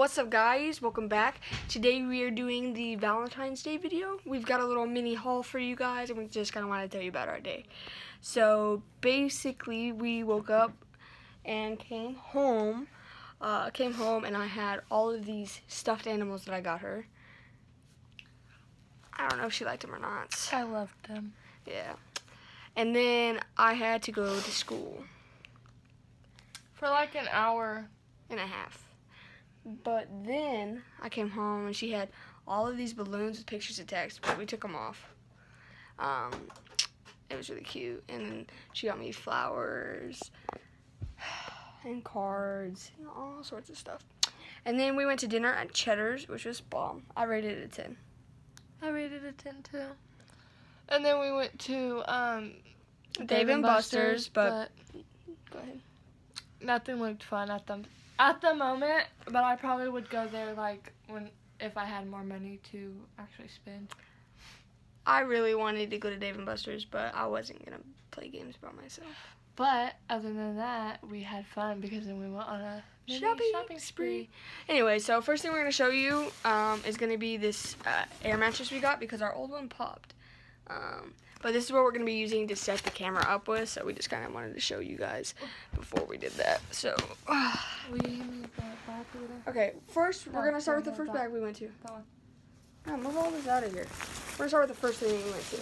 What's up guys, welcome back. Today we are doing the Valentine's Day video. We've got a little mini haul for you guys and we just kind of want to tell you about our day. So basically we woke up and came home, uh, came home and I had all of these stuffed animals that I got her. I don't know if she liked them or not. I loved them. Yeah. And then I had to go to school For like an hour. and a half. But then I came home and she had all of these balloons with pictures attached, but we took them off. Um, it was really cute. And then she got me flowers and cards and all sorts of stuff. And then we went to dinner at Cheddar's, which was bomb. I rated it a 10. I rated a 10 too. And then we went to um, Dave and Buster's, but- Go ahead. nothing looked fun at the at the moment. But I probably would go there like when if I had more money to actually spend. I really wanted to go to Dave and Buster's, but I wasn't going to play games by myself. But other than that, we had fun because then we went on a Shopping shopping spree. Anyway, so first thing we're gonna show you um, is gonna be this uh, air mattress we got because our old one popped. Um, but this is what we're gonna be using to set the camera up with. So we just kind of wanted to show you guys before we did that. So We need the back okay, first we're gonna start with the first bag we went to. that one. No, move all this out of here. We're gonna start with the first thing we went to.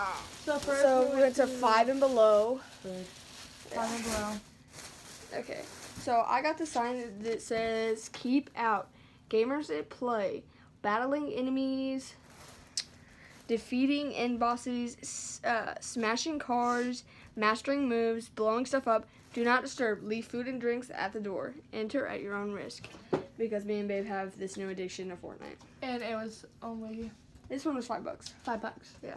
Um, So first so we went to five and below. Five and below. Okay, so I got the sign that says "Keep out, gamers at play, battling enemies, defeating end bosses, uh, smashing cars, mastering moves, blowing stuff up. Do not disturb. Leave food and drinks at the door. Enter at your own risk." Because me and Babe have this new addiction to Fortnite. And it was only This one was five bucks, five bucks. Yeah.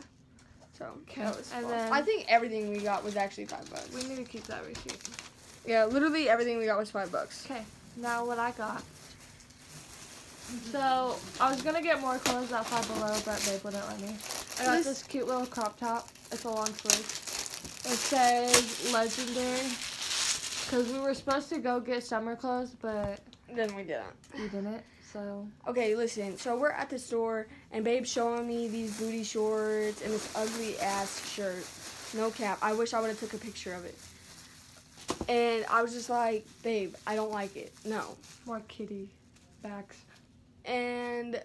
So Okay, that was and then- I think everything we got was actually five bucks. We need to keep that receipt. Yeah, literally everything we got was five bucks. Okay, now what I got. So I was gonna get more clothes at Five Below, but babe wouldn't let me. I got This- this cute little crop top. It's a long sleeve. It says legendary. Cause we were supposed to go get summer clothes, but Then we didn't. we didn't. So Okay, listen. So we're at the store, and Babe's showing me these booty shorts and this ugly ass shirt. No cap. I wish I would have took a picture of it. And I was just like, Babe, I don't like it. No. more kitty bags. And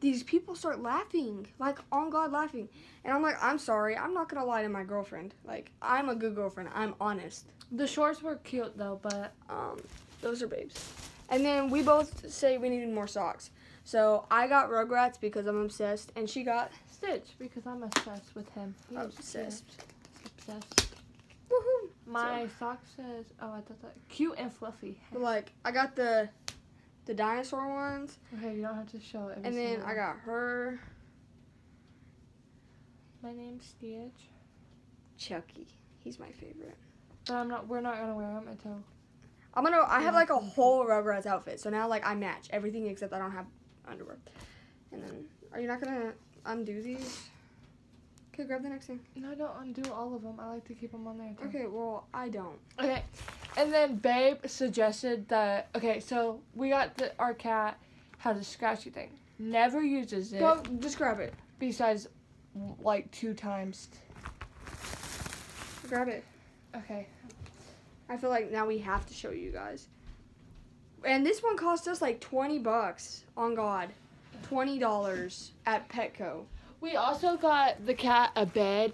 these people start laughing, like on God laughing. And I'm like, I'm sorry. I'm not gonna lie to my girlfriend. Like, I'm a good girlfriend. I'm honest. The shorts were cute though, but Um, those are babes. And then we both say we needed more socks. So I got Rugrats because I'm obsessed, and she got Stitch because I'm obsessed with him. He obsessed. Obsessed. Woohoo! My sock says, oh, I thought that cute and fluffy. Like I got the the dinosaur ones, Okay, you don't have to show it. and then I got her My name's Stitch, Chucky. He's my favorite. but I'm not. We're not gonna wear them until. I'm gonna. I have like a whole Rugrats outfit, so now like I match everything except I don't have underwear. And then, are you not gonna undo these? Okay, grab the next thing. No, I don't undo all of them. I like to keep them on there too. Okay, well I don't. Okay, and then Babe suggested that. Okay, so we got the our cat has a scratchy thing. Never uses it. Go, just grab it. Besides, like two times. Grab it. Okay. I feel like now we have to show you guys. And this one cost us like 20 bucks. On God. $20 at Petco. We also got the cat a bed,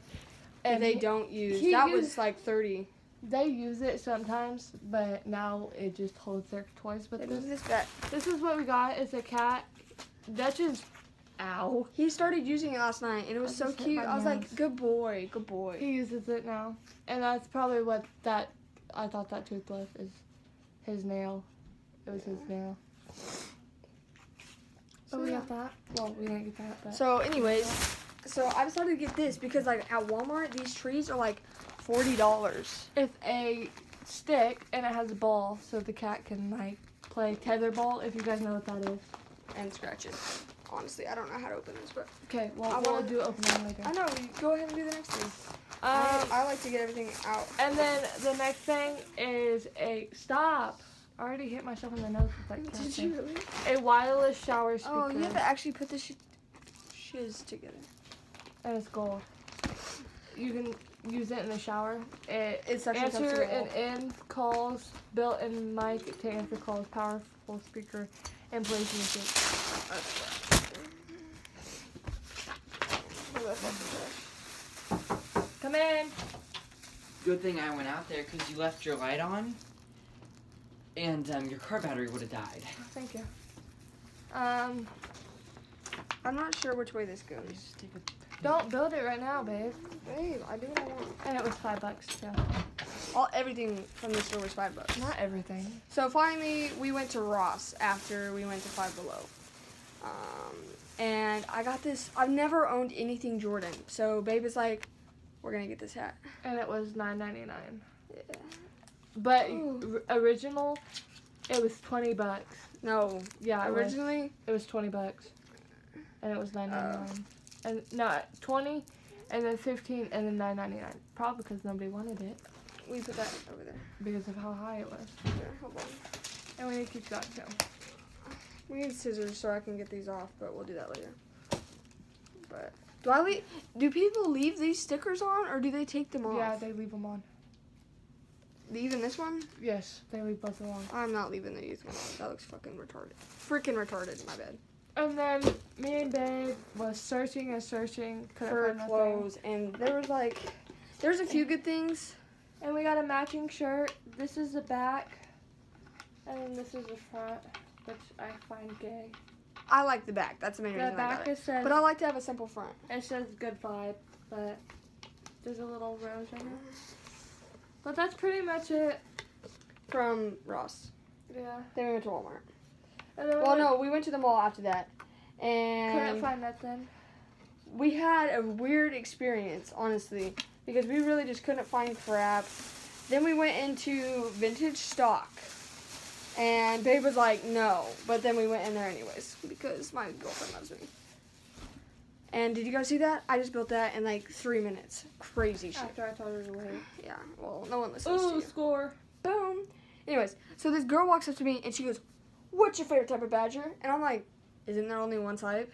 And they he- don't use. that used- was like 30. They use it sometimes, but now it just holds their toys. But this, this is what we got. It's a cat. That's just, ow. He started using it last night and it was so cute. I was like, good boy, good boy. He uses it now, and that's probably what that. I thought that tooth left is his nail. It was his nail. So, Oh, we yeah. got that. Well, we didn't get that, but So, anyways, so I decided to get this because like at Walmart, these trees are like $40. it's a stick and it has a ball, so the cat can like play tetherball. If you guys know what that is. And scratch it. Honestly, I don't know how to open this, but Okay, well, I we'll do opening later. I know. Go ahead and do the next thing. Um, I, like to get everything out. and then the next thing is a stop. I already hit myself in the nose with that Did thing. you really? A wireless shower speaker. Oh, you have to actually put the sh- shiz together. and it's gold. You can use it in the shower. It It's actually comes to answer and end calls, built-in mic to answer calls, powerful speaker, and plays music. Come in. Good thing I went out there because you left your light on, and um, your car battery would have died. Thank you. Um, I'm not sure which way this goes. Just take a- don't build it right now, babe. Babe, I do I want. And it was five bucks too. All everything from the store was five bucks. Not everything. So finally, we went to Ross after we went to Five Below. Um, and I got this. I've never owned anything Jordan. So Babe is like, we're gonna get this hat. And it was nine ninety nine. Yeah. But Ooh. original, it was twenty bucks. No, Yeah, it was. originally It was twenty bucks, and it was nine ninety nine. And no, twenty, and then fifteen, and then nine ninety nine. Probably because nobody wanted it we put that over there. because of how high it was. On. And we need to keep that too. We need scissors so I can get these off, but we'll do that later. But do I leave? Do people leave these stickers on, or do they take them off? Yeah, they leave them on. Even this one? Yes, they leave both of them. I'm not leaving the youth one. That looks fucking retarded. Freaking retarded. My bad. And then me and Babe was searching and searching For clothes, and there was like, there's a few good things. And we got a matching shirt. This is the back, and then this is the front, which I find gay. I like the back. That's the main The reason I got back it. says But I like to have a simple front. it says good vibe, but there's a little rose in it. But that's pretty much it. From Ross. Yeah. Then we went to Walmart. And then Well, went- no, we went to the mall after that, couldn't and find nothing. we had a weird experience, honestly, because we really just couldn't find crap. Then we went into vintage stock, and Babe was like, "No," but then we went in there anyways because my girlfriend loves me. And did you guys see that? I just built that in like three minutes. Crazy shit. After I told her to wait. Yeah. Well, no one listens to Ooh, you. score. Boom. Anyways, so this girl walks up to me and she goes, "What's your favorite type of badger?" And I'm like, "Isn't there only one type?"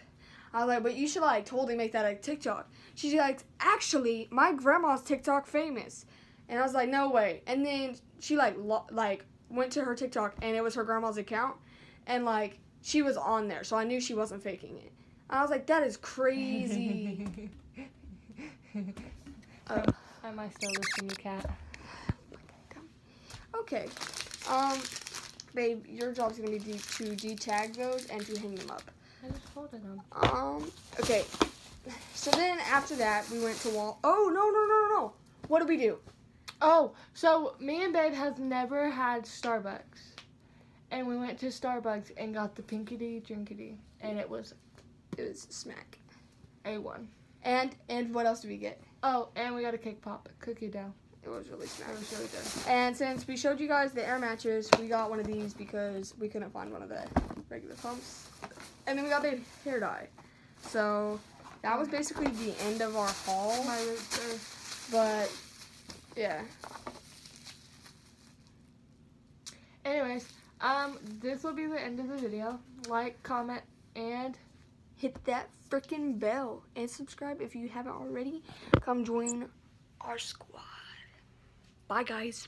I was like, "But you should like totally make that a TikTok." She's like, "Actually, my grandma's TikTok famous," and I was like, "No way." And then she like like went to her TikTok and it was her grandma's account, and like she was on there, so I knew she wasn't faking it. I was like, "That is crazy." Uh, I might still listen to cat. Okay. Um, babe, your job's gonna be de- to detag those and to hang them up. I just folded them. Um, okay. So then after that, we went to Wal. Oh no no no no no! What did we do? Oh, so me and Babe has never had Starbucks. And we went to Starbucks and got the pinkity drinkity. And it was It was smack. A1. And and what else did we get? Oh, and we got a cake pop cookie dough. It was really smack. It was really good. And since we showed you guys the air matches, we got one of these because we couldn't find one of the regular pumps. And then we got the hair dye. So that was basically the end of our haul. My roots are But yeah. Anyways, um, this will be the end of the video. Like, comment, and hit that freaking bell and subscribe if you haven't already. Come join our squad. Bye, guys.